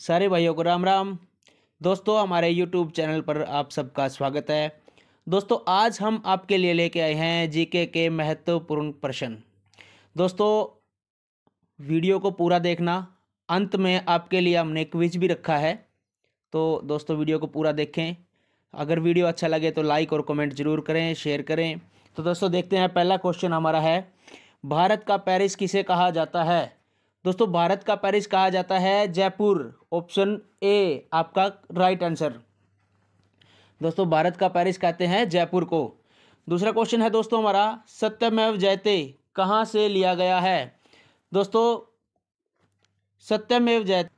सारे भाइयों को राम राम। दोस्तों, हमारे यूट्यूब चैनल पर आप सबका स्वागत है। दोस्तों, आज हम आपके लिए लेके आए हैं जीके के महत्वपूर्ण प्रश्न। दोस्तों, वीडियो को पूरा देखना। अंत में आपके लिए हमने क्विज भी रखा है। तो दोस्तों, वीडियो को पूरा देखें। अगर वीडियो अच्छा लगे तो लाइक और कमेंट ज़रूर करें शेयर करें। तो दोस्तों, देखते हैं, पहला क्वेश्चन हमारा है, भारत का पेरिस किसे कहा जाता है? दोस्तों, भारत का पेरिस कहा जाता है जयपुर। ऑप्शन ए आपका राइट आंसर दोस्तों, भारत का पेरिस कहते हैं जयपुर को। दूसरा क्वेश्चन है दोस्तों हमारा, सत्यमेव जयते कहाँ से लिया गया है? दोस्तों, सत्यमेव जयते,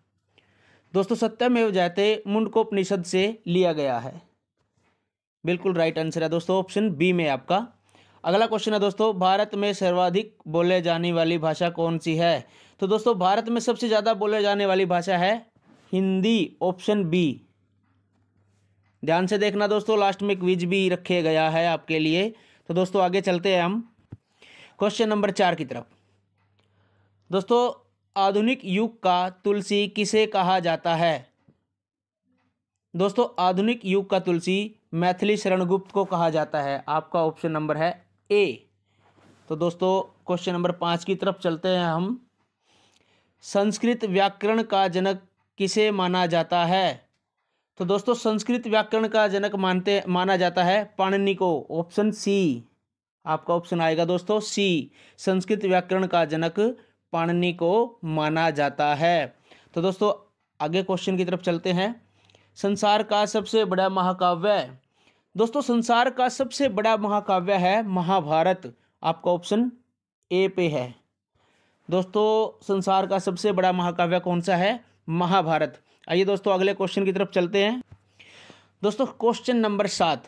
दोस्तों, सत्यमेव जयते मुंडकोपनिषद से लिया गया है। बिल्कुल राइट आंसर है दोस्तों ऑप्शन बी में आपका। अगला क्वेश्चन है दोस्तों, भारत में सर्वाधिक बोले जाने वाली भाषा कौन सी है? तो दोस्तों, भारत में सबसे ज़्यादा बोले जाने वाली भाषा है हिंदी ऑप्शन बी ध्यान से देखना दोस्तों लास्ट में क्विज भी रखे गया है आपके लिए। तो दोस्तों, आगे चलते हैं हम। क्वेश्चन नंबर चार की तरफ़। दोस्तों, आधुनिक युग का तुलसी किसे कहा जाता है? दोस्तों, आधुनिक युग का तुलसी मैथिली शरणगुप्त को कहा जाता है। आपका ऑप्शन नंबर है ए तो दोस्तों क्वेश्चन नंबर पाँच की तरफ़ चलते हैं हम। संस्कृत व्याकरण का जनक किसे माना जाता है? तो दोस्तों, संस्कृत व्याकरण का जनक मानते, माना जाता है पाणिनि को। Option C. आपका ऑप्शन आएगा दोस्तों, सी। संस्कृत व्याकरण का जनक पाणिनि को माना जाता है। तो दोस्तों, आगे क्वेश्चन की तरफ़ चलते हैं। संसार का सबसे बड़ा महाकाव्य। दोस्तों, संसार का सबसे बड़ा महाकाव्य है महाभारत। आपका ऑप्शन ए पे है। दोस्तों, संसार का सबसे बड़ा महाकाव्य कौन सा है? महाभारत। आइए दोस्तों, अगले क्वेश्चन की तरफ़ चलते हैं। दोस्तों क्वेश्चन नंबर सात।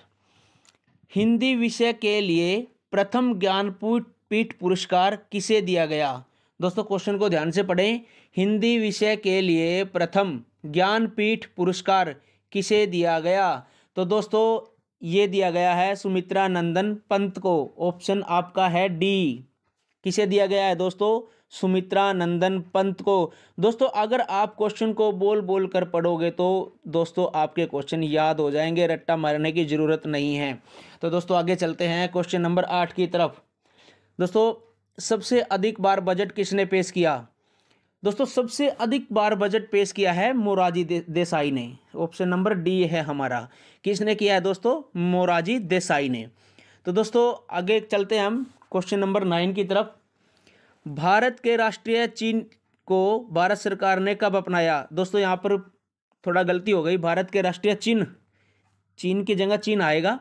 हिंदी विषय के लिए प्रथम ज्ञानपीठ पीठ पुरस्कार किसे दिया गया? दोस्तों क्वेश्चन को ध्यान से पढ़ें। हिंदी विषय के लिए प्रथम ज्ञानपीठ पुरस्कार किसे दिया गया? तो दोस्तों, ये दिया गया है सुमित्रा नंदन पंत को। ऑप्शन आपका है डी किसे दिया गया है दोस्तों? सुमित्रा नंदन पंत को। दोस्तों अगर आप क्वेश्चन को बोल बोल कर पढ़ोगे तो दोस्तों आपके क्वेश्चन याद हो जाएँगे रट्टा मारने की ज़रूरत नहीं है। तो दोस्तों आगे चलते हैं क्वेश्चन नंबर आठ की तरफ़। दोस्तों सबसे अधिक बार बजट किसने पेश किया? दोस्तों सबसे अधिक बार बजट पेश किया है मोराजी दे, देसाई ने। ऑप्शन नंबर डी है हमारा। किसने किया है दोस्तों? मोराजी देसाई ने। तो दोस्तों आगे चलते हैं हम क्वेश्चन नंबर नाइन की तरफ़। भारत के राष्ट्रीय चिन्ह को भारत सरकार ने कब अपनाया? दोस्तों यहाँ पर थोड़ा गलती हो गई। भारत के राष्ट्रीय चिन्ह चीन की जगह चीन आएगा।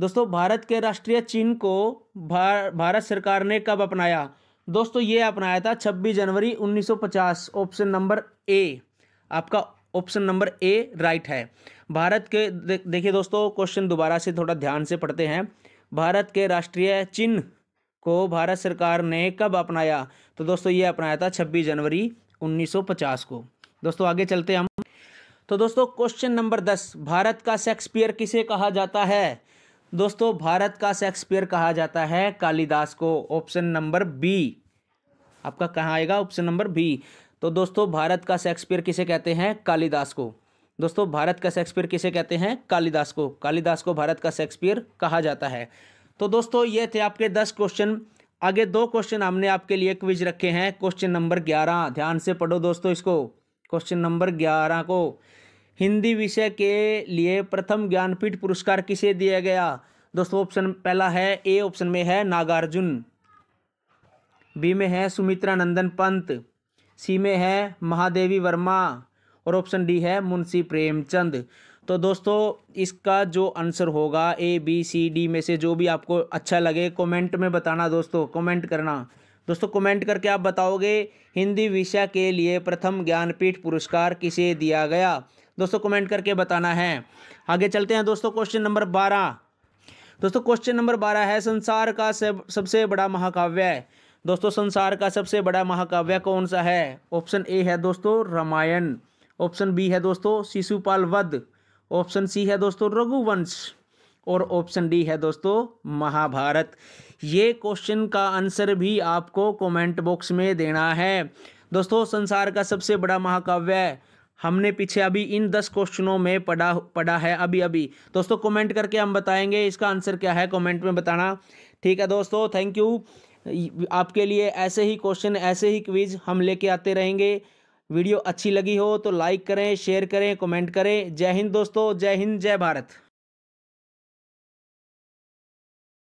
दोस्तों भारत के राष्ट्रीय चिन्ह को भार, भारत सरकार ने कब अपनाया? दोस्तों ये अपनाया था 26 जनवरी 1950 ऑप्शन नंबर ए। आपका ऑप्शन नंबर ए राइट है। भारत के देखिए दोस्तों क्वेश्चन दोबारा से थोड़ा ध्यान से पढ़ते हैं। भारत के राष्ट्रीय चिन्ह को भारत सरकार ने कब अपनाया? तो दोस्तों, ये अपनाया था 26 जनवरी 1950 को। दोस्तों, आगे चलते हम। तो दोस्तों क्वेश्चन नंबर दस, भारत का शेक्सपियर किसे कहा जाता है? दोस्तों, भारत का शेक्सपियर कहा जाता है कालिदास को ऑप्शन नंबर बी आपका कहाँ आएगा? ऑप्शन नंबर बी तो दोस्तों, भारत का शेक्सपियर किसे कहते हैं? कालिदास को। दोस्तों, भारत का शेक्सपियर किसे कहते हैं? कालिदास को। कालिदास को भारत का शेक्सपियर कहा जाता है। तो दोस्तों, ये थे आपके दस क्वेश्चन आगे दो क्वेश्चन हमने आपके लिए क्विज रखे हैं। क्वेश्चन नंबर ग्यारह। ध्यान से पढ़ो दोस्तों इसको। क्वेश्चन नंबर ग्यारह को। हिंदी विषय के लिए प्रथम ज्ञानपीठ पुरस्कार किसे दिया गया? दोस्तों ऑप्शन पहला है ए ऑप्शन में है नागार्जुन। बी में है सुमित्रा नंदन पंत। सी में है महादेवी वर्मा। और ऑप्शन डी है मुंशी प्रेमचंद। तो दोस्तों, इसका जो आंसर होगा ए बी सी डी में से जो भी आपको अच्छा लगे कमेंट में बताना दोस्तों कमेंट करना। दोस्तों कमेंट करके आप बताओगे, हिंदी विषय के लिए प्रथम ज्ञानपीठ पुरस्कार किसे दिया गया? दोस्तों कमेंट करके बताना है। आगे चलते हैं दोस्तों क्वेश्चन नंबर बारह। दोस्तों क्वेश्चन नंबर बारह है, संसार का सब, सबसे बड़ा महाकाव्य दोस्तों, संसार का सबसे बड़ा महाकाव्य कौन सा है? ऑप्शन ए है दोस्तों, रामायण। ऑप्शन बी है दोस्तों, शिशुपाल वध। ऑप्शन सी है दोस्तों रघुवंश और ऑप्शन डी है दोस्तों महाभारत। ये क्वेश्चन का आंसर भी आपको कमेंट बॉक्स में देना है। दोस्तों, संसार का सबसे बड़ा महाकाव्य हमने पीछे अभी इन दस क्वेश्चनों में पढ़ा पढ़ा है अभी अभी दोस्तों, कमेंट करके हम बताएँगे, इसका आंसर क्या है कमेंट में बताना। ठीक है दोस्तों, थैंक यू। आपके लिए ऐसे ही क्वेश्चन, ऐसे ही क्विज हम लेके आते रहेंगे। वीडियो अच्छी लगी हो तो लाइक करें, शेयर करें, कमेंट करें। जय हिंद दोस्तों, जय हिंद, जय भारत।